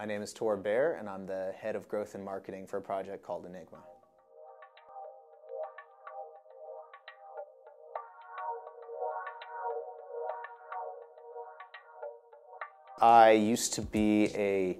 My name is Tor Bair, and I'm the head of growth and marketing for a project called Enigma. I used to be a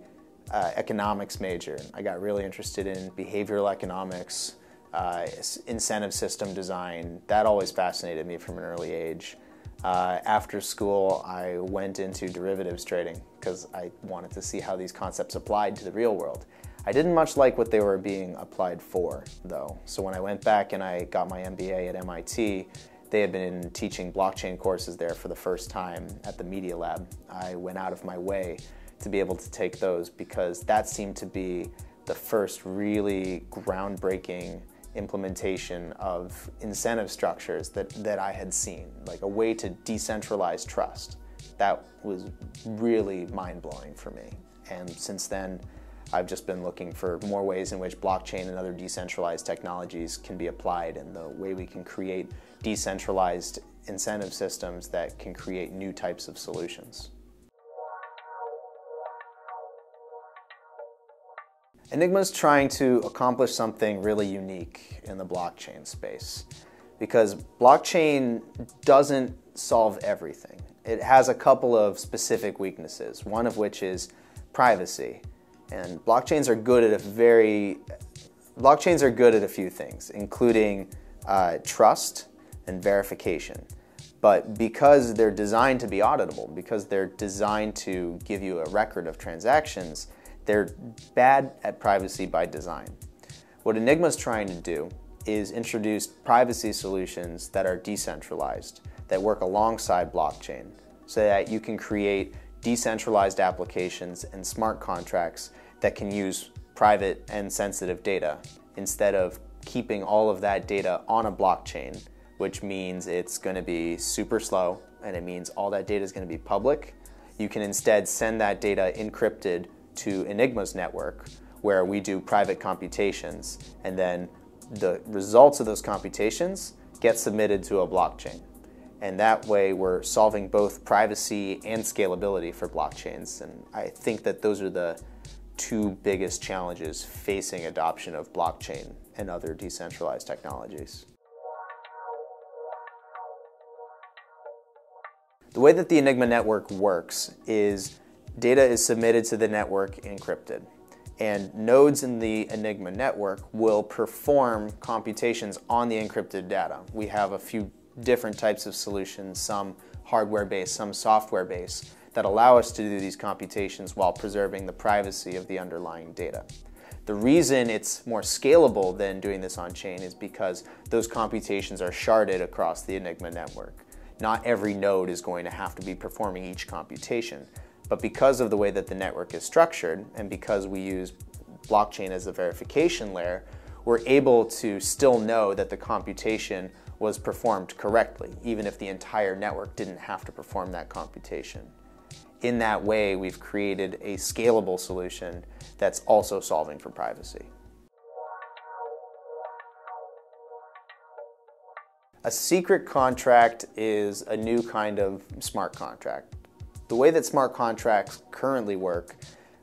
uh, economics major. I got really interested in behavioral economics, uh, incentive system design. That always fascinated me from an early age. Uh, after school, I went into derivatives trading because I wanted to see how these concepts applied to the real world. I didn't much like what they were being applied for, though. So when I went back and I got my MBA at MIT, they had been teaching blockchain courses there for the first time at the Media Lab. I went out of my way to be able to take those because that seemed to be the first really groundbreaking implementation of incentive structures that, that I had seen, like a way to decentralize trust. That was really mind blowing for me. And since then, I've just been looking for more ways in which blockchain and other decentralized technologies can be applied and the way we can create decentralized incentive systems that can create new types of solutions. Enigma is trying to accomplish something really unique in the blockchain space because blockchain doesn't solve everything. It has a couple of specific weaknesses, one of which is privacy. And blockchains are good at a very, blockchains are good at a few things, including uh, trust and verification. But because they're designed to be auditable, because they're designed to give you a record of transactions, they're bad at privacy by design. What Enigma is trying to do is introduce privacy solutions that are decentralized, that work alongside blockchain, so that you can create decentralized applications and smart contracts that can use private and sensitive data instead of keeping all of that data on a blockchain, which means it's going to be super slow and it means all that data is going to be public. You can instead send that data encrypted to Enigma's network where we do private computations and then the results of those computations get submitted to a blockchain. And that way we're solving both privacy and scalability for blockchains. And I think that those are the two biggest challenges facing adoption of blockchain and other decentralized technologies. The way that the Enigma network works is Data is submitted to the network encrypted. And nodes in the Enigma network will perform computations on the encrypted data. We have a few different types of solutions, some hardware-based, some software-based, that allow us to do these computations while preserving the privacy of the underlying data. The reason it's more scalable than doing this on-chain is because those computations are sharded across the Enigma network. Not every node is going to have to be performing each computation. But because of the way that the network is structured and because we use blockchain as a verification layer, we're able to still know that the computation was performed correctly, even if the entire network didn't have to perform that computation. In that way, we've created a scalable solution that's also solving for privacy. A secret contract is a new kind of smart contract. The way that smart contracts currently work,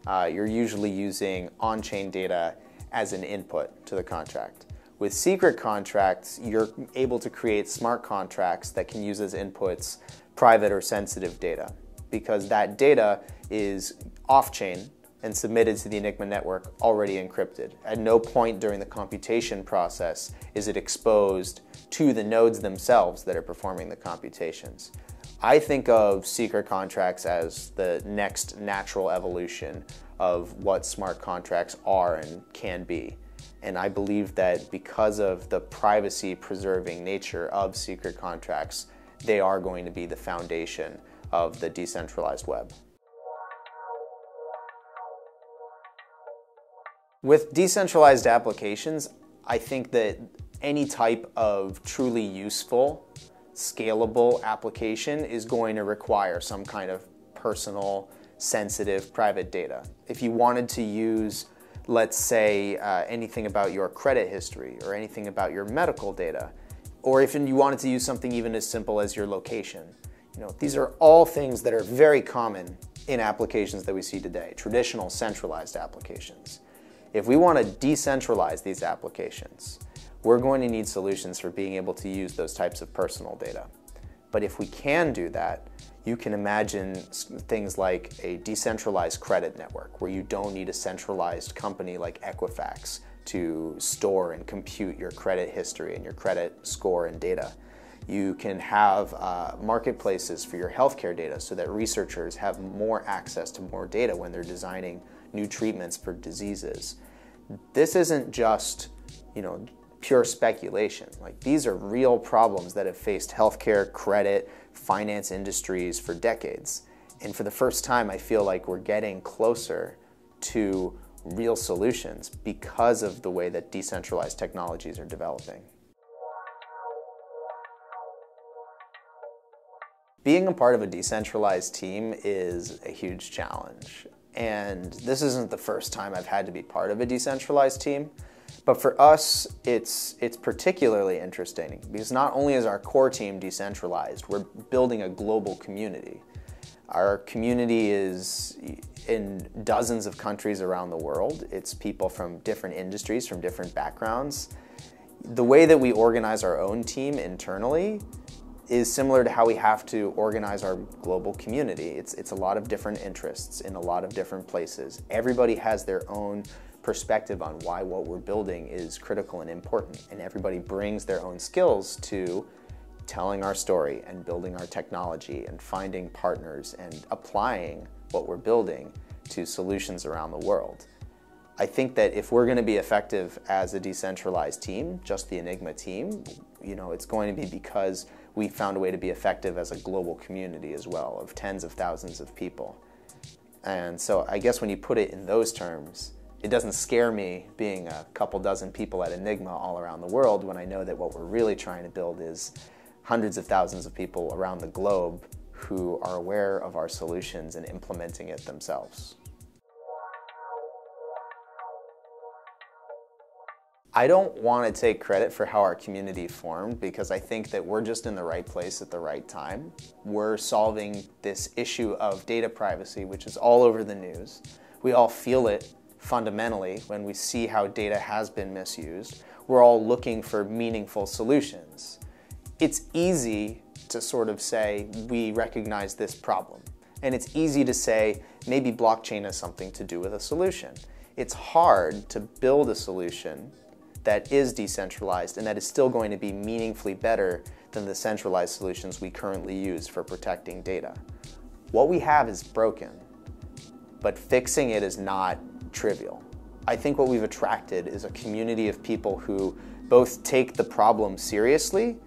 uh, you're usually using on-chain data as an input to the contract. With secret contracts, you're able to create smart contracts that can use as inputs private or sensitive data because that data is off-chain and submitted to the Enigma network already encrypted. At no point during the computation process is it exposed to the nodes themselves that are performing the computations. I think of secret contracts as the next natural evolution of what smart contracts are and can be. And I believe that because of the privacy preserving nature of secret contracts, they are going to be the foundation of the decentralized web. With decentralized applications, I think that any type of truly useful scalable application is going to require some kind of personal, sensitive, private data. If you wanted to use, let's say, uh, anything about your credit history or anything about your medical data, or if you wanted to use something even as simple as your location, you know, these are all things that are very common in applications that we see today, traditional centralized applications. If we want to decentralize these applications, we're going to need solutions for being able to use those types of personal data. But if we can do that, you can imagine things like a decentralized credit network where you don't need a centralized company like Equifax to store and compute your credit history and your credit score and data. You can have uh, marketplaces for your healthcare data so that researchers have more access to more data when they're designing new treatments for diseases. This isn't just, you know, pure speculation. Like these are real problems that have faced healthcare, credit, finance industries for decades. And for the first time, I feel like we're getting closer to real solutions because of the way that decentralized technologies are developing. Being a part of a decentralized team is a huge challenge. And this isn't the first time I've had to be part of a decentralized team. But for us, it's, it's particularly interesting because not only is our core team decentralized, we're building a global community. Our community is in dozens of countries around the world. It's people from different industries, from different backgrounds. The way that we organize our own team internally is similar to how we have to organize our global community. It's, it's a lot of different interests in a lot of different places. Everybody has their own perspective on why what we're building is critical and important. And everybody brings their own skills to telling our story and building our technology and finding partners and applying what we're building to solutions around the world. I think that if we're going to be effective as a decentralized team, just the Enigma team, you know, it's going to be because we found a way to be effective as a global community as well of tens of thousands of people. And so I guess when you put it in those terms, it doesn't scare me being a couple dozen people at Enigma all around the world when I know that what we're really trying to build is hundreds of thousands of people around the globe who are aware of our solutions and implementing it themselves. I don't want to take credit for how our community formed because I think that we're just in the right place at the right time. We're solving this issue of data privacy, which is all over the news. We all feel it fundamentally, when we see how data has been misused, we're all looking for meaningful solutions. It's easy to sort of say, we recognize this problem. And it's easy to say, maybe blockchain has something to do with a solution. It's hard to build a solution that is decentralized and that is still going to be meaningfully better than the centralized solutions we currently use for protecting data. What we have is broken, but fixing it is not trivial. I think what we've attracted is a community of people who both take the problem seriously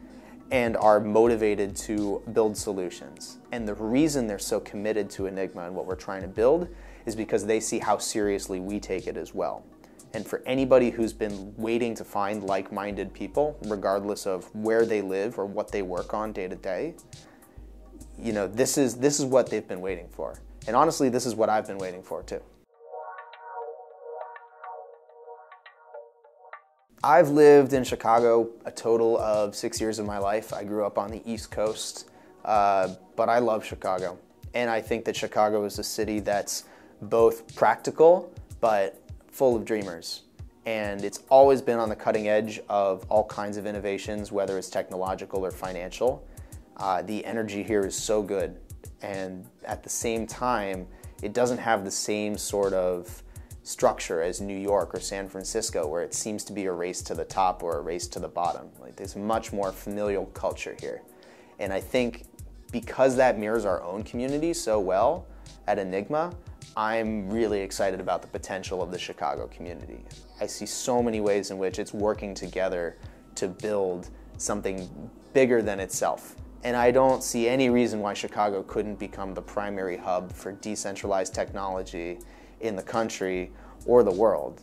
and are motivated to build solutions. And the reason they're so committed to Enigma and what we're trying to build is because they see how seriously we take it as well. And for anybody who's been waiting to find like-minded people, regardless of where they live or what they work on day to day, you know, this is, this is what they've been waiting for. And honestly, this is what I've been waiting for too. I've lived in Chicago a total of six years of my life. I grew up on the East Coast, uh, but I love Chicago. And I think that Chicago is a city that's both practical, but full of dreamers. And it's always been on the cutting edge of all kinds of innovations, whether it's technological or financial. Uh, the energy here is so good. And at the same time, it doesn't have the same sort of structure as New York or San Francisco, where it seems to be a race to the top or a race to the bottom. Like there's much more familial culture here. And I think because that mirrors our own community so well at Enigma, I'm really excited about the potential of the Chicago community. I see so many ways in which it's working together to build something bigger than itself. And I don't see any reason why Chicago couldn't become the primary hub for decentralized technology in the country or the world.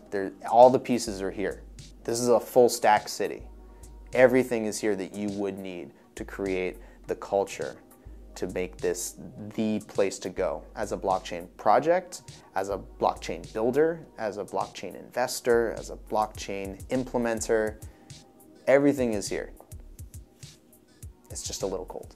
All the pieces are here. This is a full stack city. Everything is here that you would need to create the culture to make this the place to go as a blockchain project, as a blockchain builder, as a blockchain investor, as a blockchain implementer. Everything is here. It's just a little cold.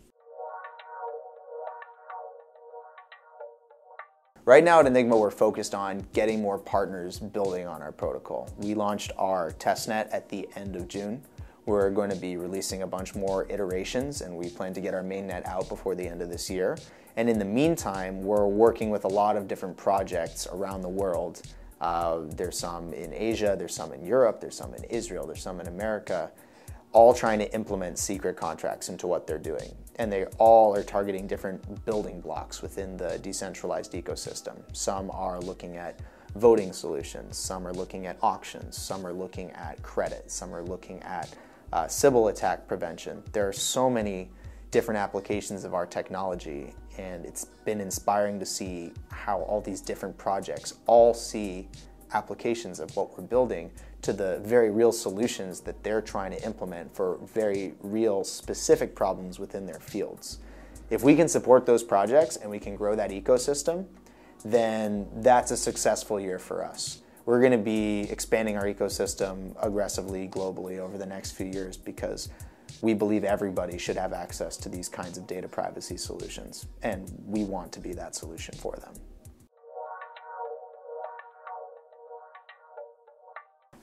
Right now at Enigma, we're focused on getting more partners building on our protocol. We launched our testnet at the end of June. We're going to be releasing a bunch more iterations and we plan to get our mainnet out before the end of this year. And in the meantime, we're working with a lot of different projects around the world. Uh, there's some in Asia, there's some in Europe, there's some in Israel, there's some in America, all trying to implement secret contracts into what they're doing. And they all are targeting different building blocks within the decentralized ecosystem. Some are looking at voting solutions, some are looking at auctions, some are looking at credit, some are looking at uh, Sybil attack prevention. There are so many different applications of our technology, and it's been inspiring to see how all these different projects all see applications of what we're building to the very real solutions that they're trying to implement for very real specific problems within their fields. If we can support those projects and we can grow that ecosystem, then that's a successful year for us we're going to be expanding our ecosystem aggressively globally over the next few years because we believe everybody should have access to these kinds of data privacy solutions, and we want to be that solution for them.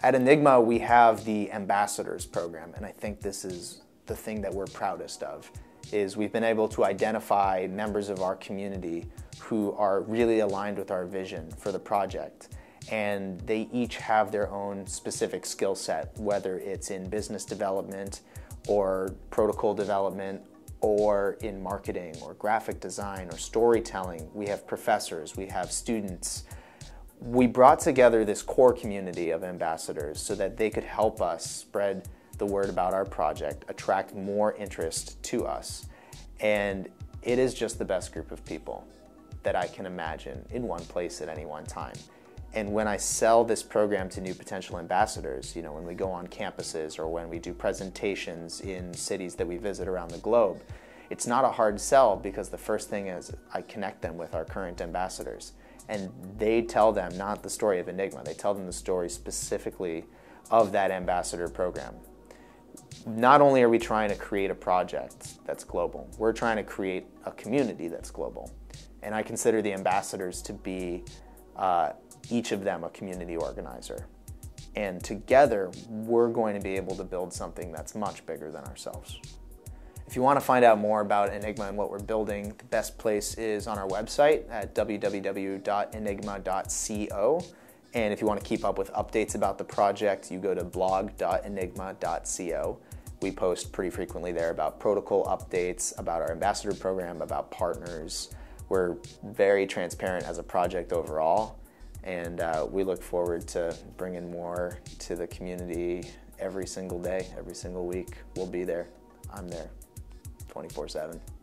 At Enigma, we have the Ambassadors program, and I think this is the thing that we're proudest of, is we've been able to identify members of our community who are really aligned with our vision for the project and they each have their own specific skill set, whether it's in business development or protocol development or in marketing or graphic design or storytelling. We have professors, we have students. We brought together this core community of ambassadors so that they could help us spread the word about our project, attract more interest to us. And it is just the best group of people that I can imagine in one place at any one time. And when I sell this program to new potential ambassadors, you know, when we go on campuses or when we do presentations in cities that we visit around the globe, it's not a hard sell because the first thing is I connect them with our current ambassadors. And they tell them not the story of Enigma, they tell them the story specifically of that ambassador program. Not only are we trying to create a project that's global, we're trying to create a community that's global. And I consider the ambassadors to be uh, each of them a community organizer. And together, we're going to be able to build something that's much bigger than ourselves. If you want to find out more about Enigma and what we're building, the best place is on our website at www.enigma.co. And if you want to keep up with updates about the project, you go to blog.enigma.co. We post pretty frequently there about protocol updates, about our ambassador program, about partners. We're very transparent as a project overall and uh, we look forward to bringing more to the community every single day, every single week. We'll be there. I'm there 24 7.